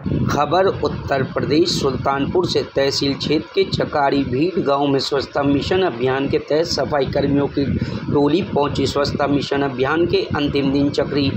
खबर, उत्तर प्रदेश, सुल्तानपुर से तहसील क्षेत्र के चकारी भीड़ गाँव में स्वच्छता मिशन अभियान के तहत सफ़ाई कर्मियों की टोली पहुँची। स्वच्छता मिशन अभियान के अंतिम दिन चक्री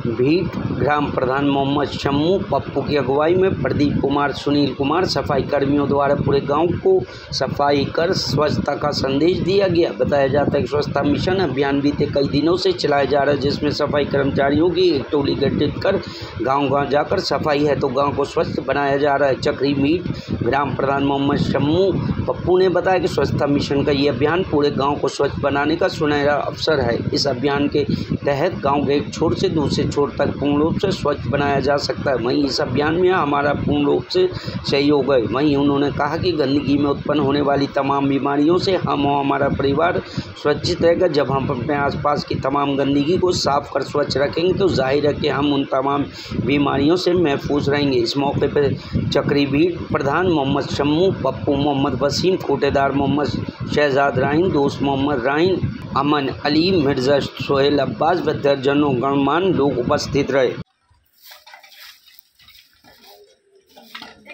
भीट ग्राम प्रधान मोहम्मद शम्मू, पप्पू की अगुवाई में प्रदीप कुमार, सुनील कुमार, सफ़ाई कर्मियों द्वारा पूरे गाँव को सफ़ाई कर स्वच्छता का संदेश दिया गया। बताया जाता है कि स्वच्छता मिशन अभियान बीते कई दिनों से चलाया जा रहा है, जिसमें सफ़ाई कर्मचारियों की एक टोली गठित कर गाँव गाँव जाकर सफ़ाई है तो गाँव को स्वच्छ बनाया जा रहा है। चक्री मीट, ग्राम प्रधान मोहम्मद शम्मू, पप्पू ने बताया कि स्वच्छता मिशन का ये अभियान पूरे गाँव को स्वच्छ बनाने का सुनहरा अवसर है। इस अभियान के तहत गाँव के एक छोर से दूसरे छोर तक पूर्ण रूप से स्वच्छ बनाया जा सकता है। वहीं इस अभियान में हमारा पूर्ण रूप से सहयोग है। वहीं उन्होंने कहा कि गंदगी में उत्पन्न होने वाली तमाम बीमारियों से हम और हमारा परिवार सुरक्षित रहेगा। जब हम अपने आसपास की तमाम गंदगी को साफ़ कर स्वच्छ रखेंगे तो ज़ाहिर है कि हम उन तमाम बीमारियों से महफूज रहेंगे। इस मौके पर चक्री भीड़ प्रधान मोहम्मद शम्मू, पप्पू मोहम्मद वसीम कोटेदार मोहम्मद शहजाद राइन, दोस्त मोहम्मद राइन अमन अली मिर्ज़ा सोहेल अब्बास व दर्जनों गणमान लोग उपस्थित रहे।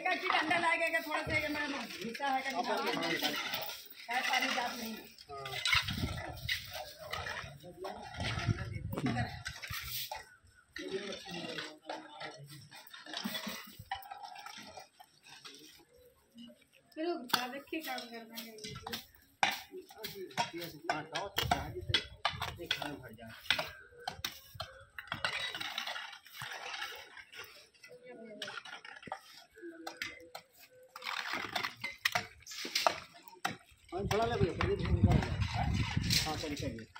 अच्छी डंडा लागेगा थोड़ा लगे हाँ का है पानी जात नहीं चलो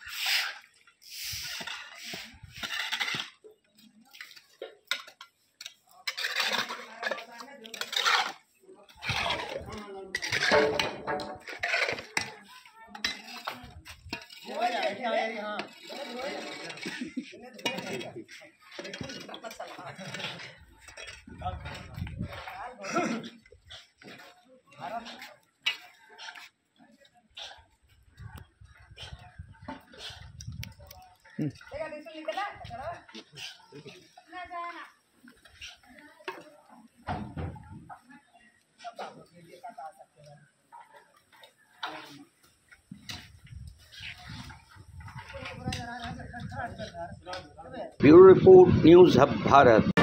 देखिए काम करना है देखा देखो निकला ना जाना। Bureau report news hub Bharat